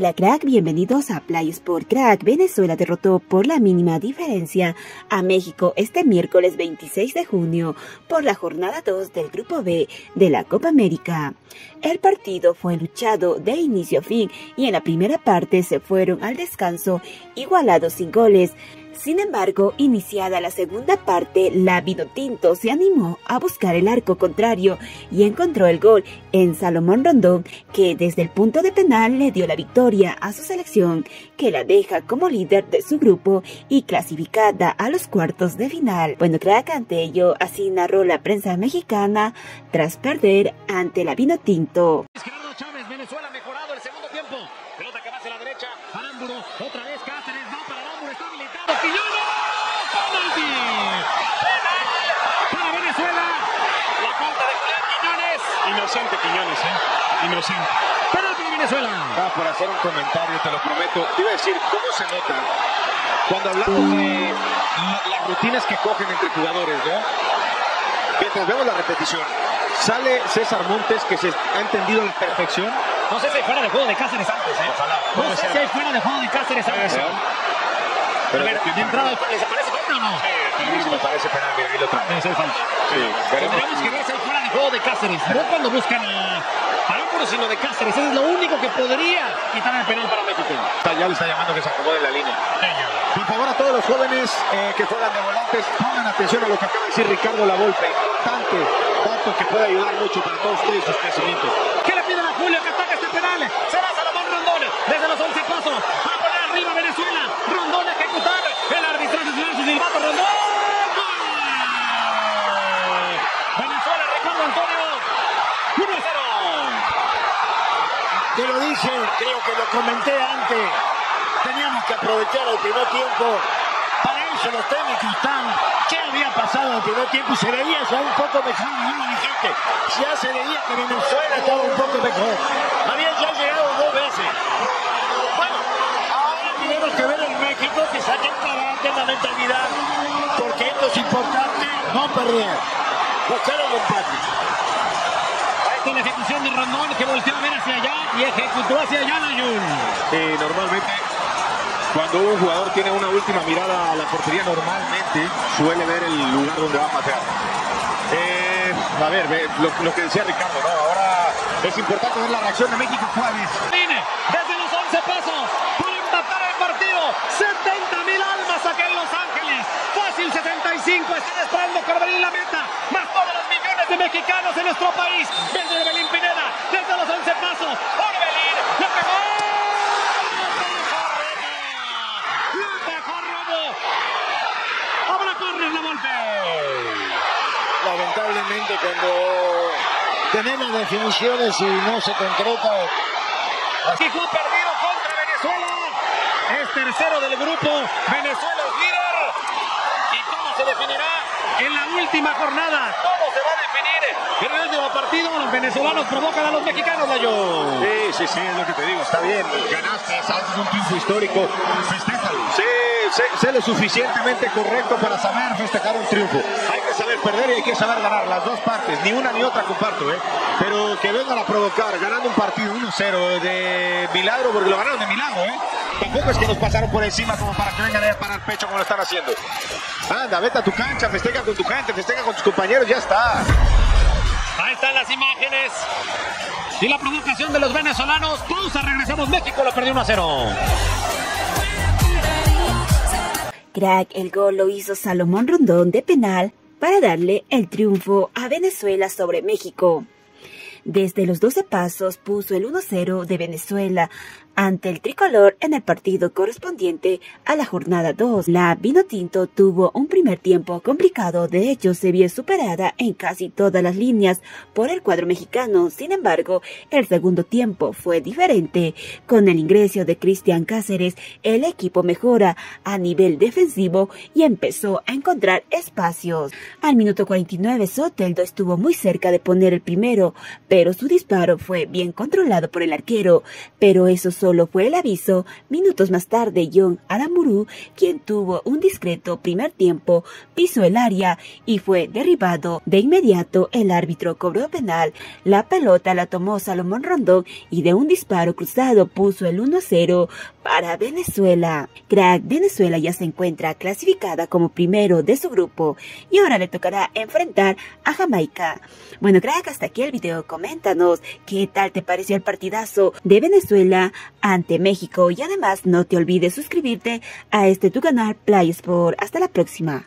Hola crack, bienvenidos a Play Sport Crack. Venezuela derrotó por la mínima diferencia a México este miércoles 26 de junio por la jornada 2 del Grupo B de la Copa América. El partido fue luchado de inicio a fin y en la primera parte se fueron al descanso igualados sin goles. Sin embargo, iniciada la segunda parte, la Vinotinto se animó a buscar el arco contrario y encontró el gol en Salomón Rondón, que desde el punto de penal le dio la victoria a su selección, que la deja como líder de su grupo y clasificada a los cuartos de final. Bueno, crack ante ello, así narró la prensa mexicana tras perder ante la Vinotinto. Chávez, Venezuela mejorado el segundo tiempo. Pelota que va hacia la derecha. Arámburo, otra vez Cáceres, va para Arámburo, está habilitado. Quiñones, penalti. Penal para Venezuela. La punta de Julián Quiñones. Inocente Quiñones, ¿eh? Inocente. Penal para Venezuela. Ah, por hacer un comentario, te lo prometo. Te iba a decir, ¿cómo se nota cuando hablamos de la- las rutinas que cogen entre jugadores, ¿no? Mientras vemos la repetición, sale César Montes, que se ha entendido a la perfección. No sé si hay fuera de juego de Cáceres antes, ¿eh? Ojalá. No sé ser. si hay fuera de juego de Cáceres antes. Pero, Pero de entrada, ¿les aparece falta o no? me parece penal, mira, ahí lo trae. Sí, veremos. Tendríamos que ver si hay fuera de Cáceres. No cuando buscan a Arámburo, sino de Cáceres. Eso es lo único que podría quitar el penal para México. Ya le está llamando que se acomode la línea. Por favor, a todos los jóvenes eh, que juegan de volantes, pongan atención a lo que acaba de decir Ricardo Lavolpe. Importante dato que puede ayudar mucho para todos ustedes sus crecimientos. ¿Qué le piden a Julio que ataque este penal? Será Salomón Rondón desde los 11 pasos para poner arriba a Venezuela. Rondón a ejecutar. El arbitraje se su silbato. Rondón. ¡Gol! Venezuela, Ricardo Antonio. 1 a 0. Lo dije, creo que lo comenté antes. Teníamos que aprovechar el primer tiempo. Para eso los técnicos están. ¿Qué había pasado en el primer tiempo? Se veía ya un poco mejor, mismo dijiste. Ya se veía que Venezuela estaba un poco mejor. Había ya llegado dos veces. Bueno, ahora tenemos que ver en México que saquen carácter, la mentalidad. Porque esto es importante, no perder. Buscar. Está la ejecución de Rondón que volteó a ver hacia allá y ejecutó hacia allá Nayun. Eh, normalmente, cuando un jugador tiene una última mirada a la portería, normalmente suele ver el lugar donde va a patear. Eh, a ver, ve, lo, lo que decía Ricardo, ¿no? Ahora es importante ver la reacción de México Juárez. Desde los 11 pasos para empatar el partido. 70 mil almas acá en Los Ángeles. Fácil 75. Están esperando abrir la meta. Más todos los millones de mexicanos en nuestro país. Desde Orbelín Pineda. Desde los 11 pasos. Orbelín. La pegó. Ahora corre la golpe. lamentablemente cuando tenemos definiciones y no se concreta, México perdido contra Venezuela. Es tercero del grupo. Venezuela es líder. Y todo se definirá en la última jornada. Todo se va a definir en el último partido. Los venezolanos provocan a los mexicanos, Layo. Sí, sí, sí, es lo que te digo. Está bien, ganaste, haces un triunfo histórico. Festéjalo. Sí, sé, lo suficientemente correcto para saber festejar un triunfo. Hay que saber perder y hay que saber ganar las dos partes. Ni una ni otra comparto, ¿eh? Pero que vengan a provocar, ganando un partido 1-0 de milagro, porque lo ganaron de milagro, ¿eh? Tampoco es que nos pasaron por encima como para que vengan a parar pecho como lo están haciendo. Anda, vete a tu cancha, festeja con tu gente, festeja con tus compañeros, ya está. Ahí están las imágenes. Y la provocación de los venezolanos. Pausa, regresamos. México lo perdió 1 a 0. Crack, el gol lo hizo Salomón Rondón de penal para darle el triunfo a Venezuela sobre México. Desde los 12 pasos puso el 1-0 de Venezuela ante el tricolor en el partido correspondiente a la jornada 2. La Vinotinto tuvo un primer tiempo complicado, de hecho se vio superada en casi todas las líneas por el cuadro mexicano. Sin embargo, el segundo tiempo fue diferente. Con el ingreso de Cristian Cáceres, el equipo mejora a nivel defensivo y empezó a encontrar espacios. Al minuto 49, Soteldo estuvo muy cerca de poner el primero, pero su disparo fue bien controlado por el arquero. Pero solo fue el aviso, minutos más tarde John Aramuru, quien tuvo un discreto primer tiempo, pisó el área y fue derribado. De inmediato el árbitro cobró penal, la pelota la tomó Salomón Rondón y de un disparo cruzado puso el 1-0 para Venezuela. Crack Venezuela ya se encuentra clasificada como primero de su grupo y ahora le tocará enfrentar a Jamaica. Bueno, crack, hasta aquí el video. Coméntanos qué tal te pareció el partidazo de Venezuela ante México y además no te olvides suscribirte a este tu canal Play Sport. Hasta la próxima.